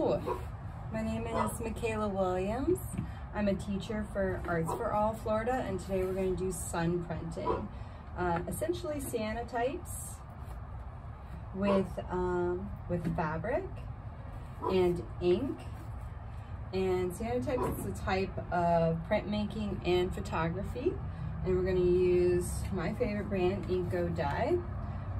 My name is Mikaela Williams. I'm a teacher for Arts for All Florida and today we're going to do sun printing. Uh, essentially cyanotypes with, um, with fabric and ink. And cyanotypes is a type of printmaking and photography. And we're going to use my favorite brand, Inkodye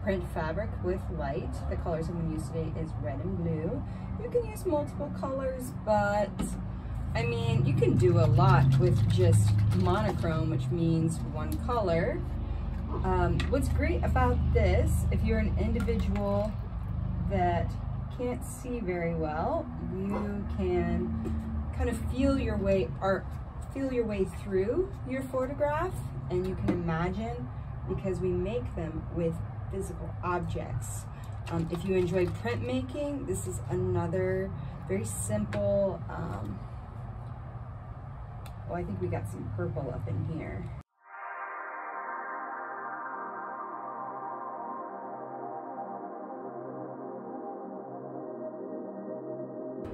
print fabric with light. The colors I'm to use today is red and blue. You can use multiple colors, but I mean, you can do a lot with just monochrome, which means one color. Um, what's great about this, if you're an individual that can't see very well, you can kind of feel your way or feel your way through your photograph and you can imagine because we make them with physical objects. Um, if you enjoy printmaking, this is another very simple, um, well, I think we got some purple up in here.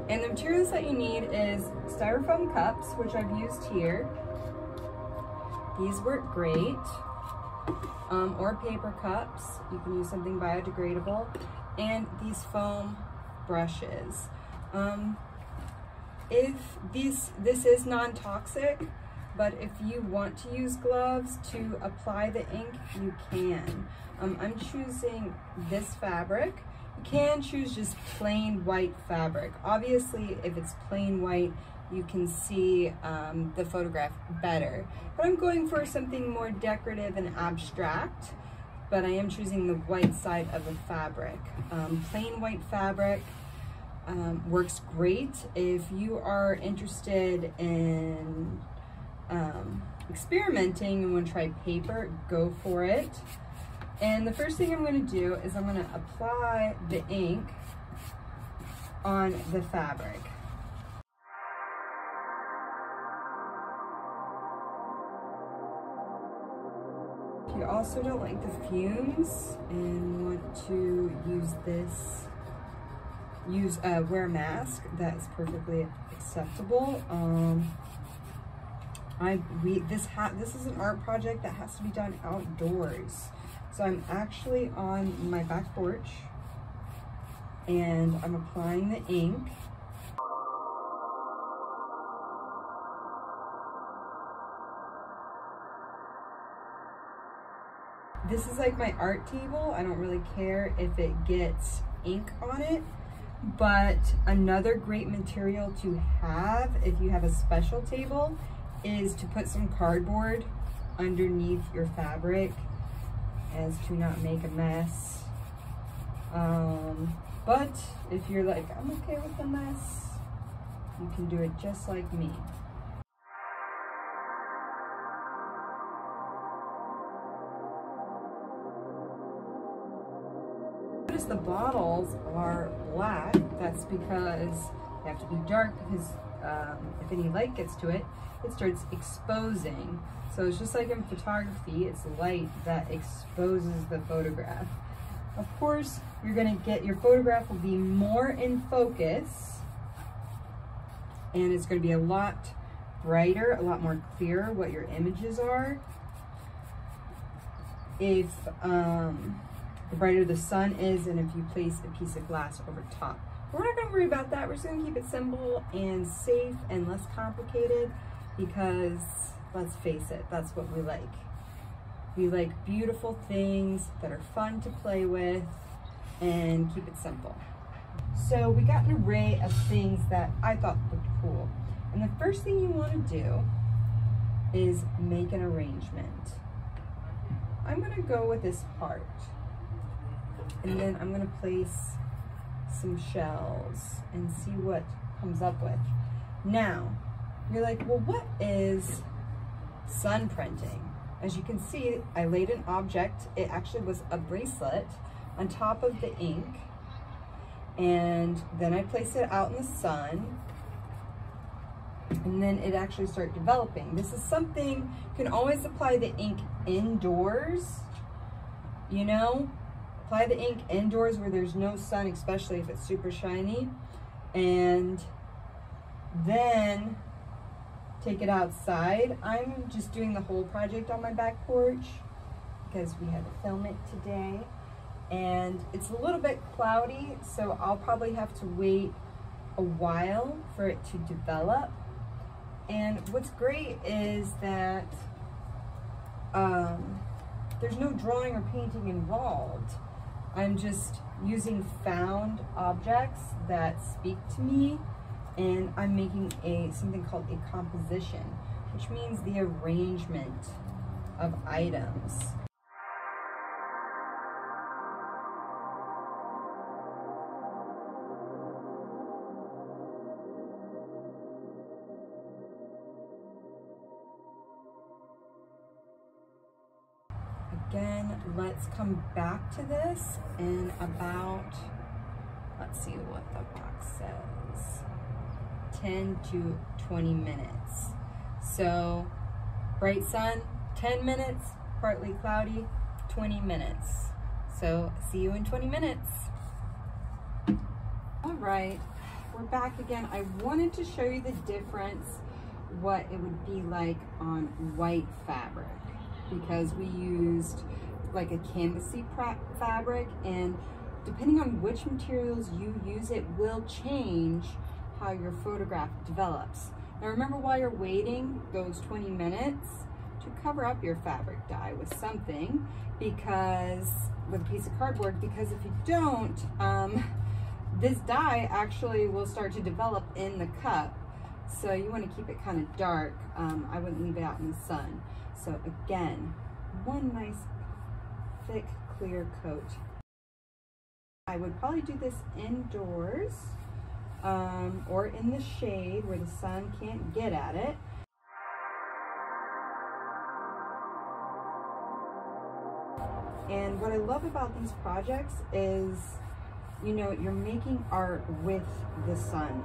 And the materials that you need is styrofoam cups, which I've used here. These work great um, or paper cups. You can use something biodegradable. And these foam brushes. Um, if these, this is non-toxic, but if you want to use gloves to apply the ink, you can. Um, I'm choosing this fabric. You can choose just plain white fabric. Obviously, if it's plain white, you can see um, the photograph better. But I'm going for something more decorative and abstract, but I am choosing the white side of the fabric. Um, plain white fabric um, works great if you are interested in um, experimenting and want to try paper, go for it. And the first thing I'm going to do is I'm going to apply the ink on the fabric. Also don't like the fumes and want to use this, use uh, wear mask, that's perfectly acceptable. Um, I we this hat this is an art project that has to be done outdoors. So I'm actually on my back porch and I'm applying the ink This is like my art table. I don't really care if it gets ink on it, but another great material to have if you have a special table is to put some cardboard underneath your fabric as to not make a mess. Um, but if you're like, I'm okay with the mess, you can do it just like me. Notice the bottles are black. That's because they have to be dark because um, if any light gets to it, it starts exposing. So it's just like in photography, it's light that exposes the photograph. Of course, you're gonna get, your photograph will be more in focus and it's gonna be a lot brighter, a lot more clear what your images are. If, um, the brighter the sun is and if you place a piece of glass over top. But we're not gonna worry about that. We're just gonna keep it simple and safe and less complicated because let's face it, that's what we like. We like beautiful things that are fun to play with and keep it simple. So we got an array of things that I thought looked cool. And the first thing you wanna do is make an arrangement. I'm gonna go with this heart. And then I'm gonna place some shells and see what comes up with. Now, you're like, well, what is sun printing? As you can see, I laid an object. It actually was a bracelet on top of the ink. And then I placed it out in the sun. And then it actually started developing. This is something, you can always apply the ink indoors, you know, Apply the ink indoors where there's no sun, especially if it's super shiny. and then take it outside. I'm just doing the whole project on my back porch because we had to film it today. And it's a little bit cloudy, so I'll probably have to wait a while for it to develop. And what's great is that um, there's no drawing or painting involved. I'm just using found objects that speak to me and I'm making a something called a composition, which means the arrangement of items. Let's come back to this in about, let's see what the box says. 10 to 20 minutes. So bright sun, 10 minutes, partly cloudy, 20 minutes. So see you in 20 minutes. All right, we're back again. I wanted to show you the difference, what it would be like on white fabric because we used like a canvasy fabric and depending on which materials you use, it will change how your photograph develops. Now remember while you're waiting those 20 minutes to cover up your fabric dye with something because with a piece of cardboard because if you don't um, this dye actually will start to develop in the cup so you want to keep it kind of dark um, I wouldn't leave it out in the sun so again one nice thick clear coat I would probably do this indoors um, or in the shade where the sun can't get at it. And what I love about these projects is, you know, you're making art with the sun.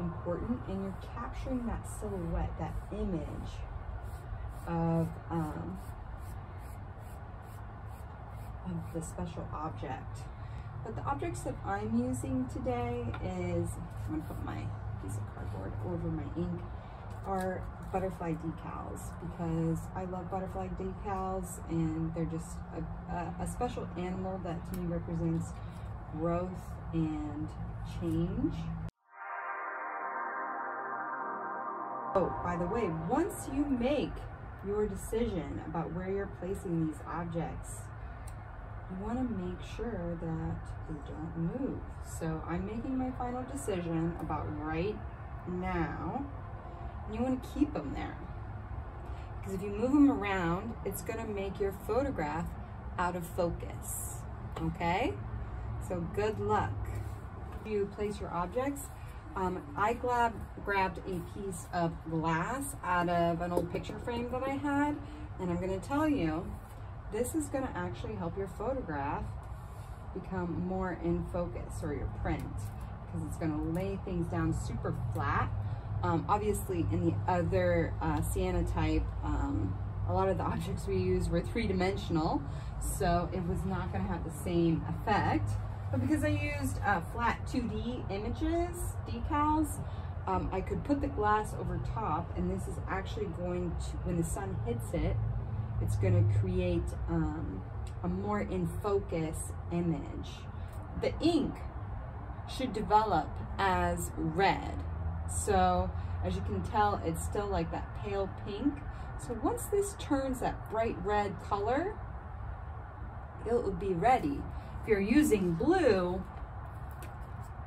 Important, and you're capturing that silhouette, that image of, um, of the special object. But the objects that I'm using today is, I'm gonna put my piece of cardboard over my ink, are butterfly decals because I love butterfly decals and they're just a, a, a special animal that to me represents growth and change. Oh, by the way, once you make your decision about where you're placing these objects, you want to make sure that they don't move. So I'm making my final decision about right now. And you want to keep them there. Because if you move them around, it's going to make your photograph out of focus. Okay? So good luck. You place your objects. Um, I grab, grabbed a piece of glass out of an old picture frame that I had. And I'm going to tell you this is going to actually help your photograph become more in focus or your print because it's going to lay things down super flat. Um, obviously in the other uh, cyanotype, um, a lot of the objects we used were three-dimensional, so it was not going to have the same effect. But because I used uh, flat 2D images, decals, um, I could put the glass over top and this is actually going to, when the sun hits it, it's going to create um, a more in focus image. The ink should develop as red. So as you can tell, it's still like that pale pink. So once this turns that bright red color, it will be ready. If you're using blue,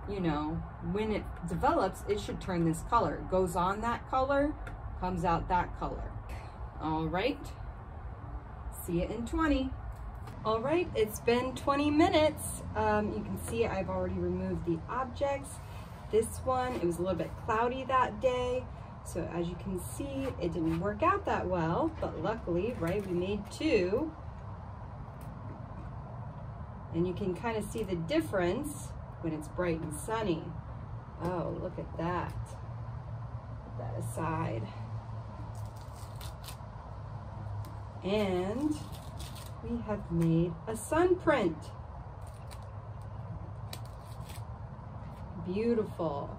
you know, when it develops, it should turn this color. It goes on that color, comes out that color. All right. See you in 20. All right, it's been 20 minutes. Um, you can see I've already removed the objects. This one, it was a little bit cloudy that day. So as you can see, it didn't work out that well, but luckily, right, we made two. And you can kind of see the difference when it's bright and sunny. Oh, look at that. Put that aside. and we have made a sun print. Beautiful.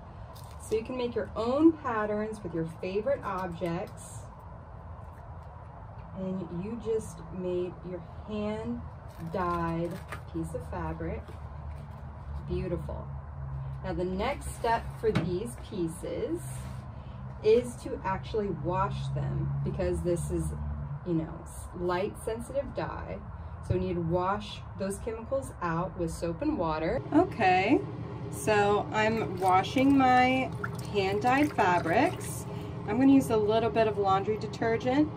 So you can make your own patterns with your favorite objects. And you just made your hand dyed piece of fabric. Beautiful. Now the next step for these pieces is to actually wash them because this is, you know, light sensitive dye. So we need to wash those chemicals out with soap and water. Okay, so I'm washing my hand-dyed fabrics. I'm gonna use a little bit of laundry detergent.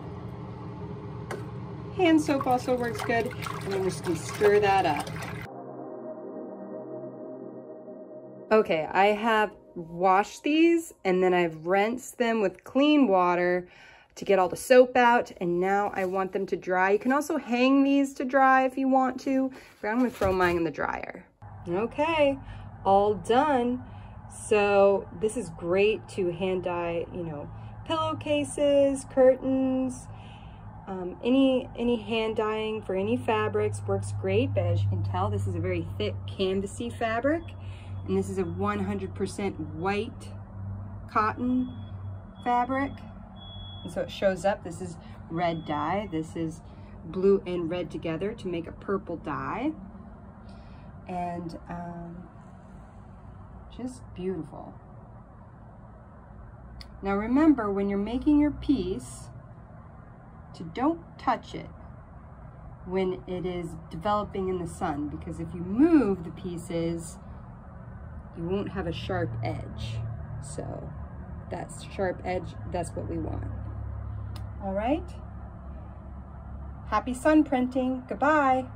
Hand soap also works good. And I'm just gonna stir that up. Okay, I have washed these and then I've rinsed them with clean water to get all the soap out and now I want them to dry. You can also hang these to dry if you want to, but I'm gonna throw mine in the dryer. Okay, all done. So this is great to hand dye, you know, pillowcases, curtains, um, any, any hand dyeing for any fabrics works great, but as you can tell, this is a very thick canvasy fabric. And this is a 100% white cotton fabric. And so it shows up, this is red dye. This is blue and red together to make a purple dye. And um, just beautiful. Now remember, when you're making your piece, to don't touch it when it is developing in the sun because if you move the pieces, you won't have a sharp edge. So that's sharp edge, that's what we want. All right. Happy sun printing. Goodbye.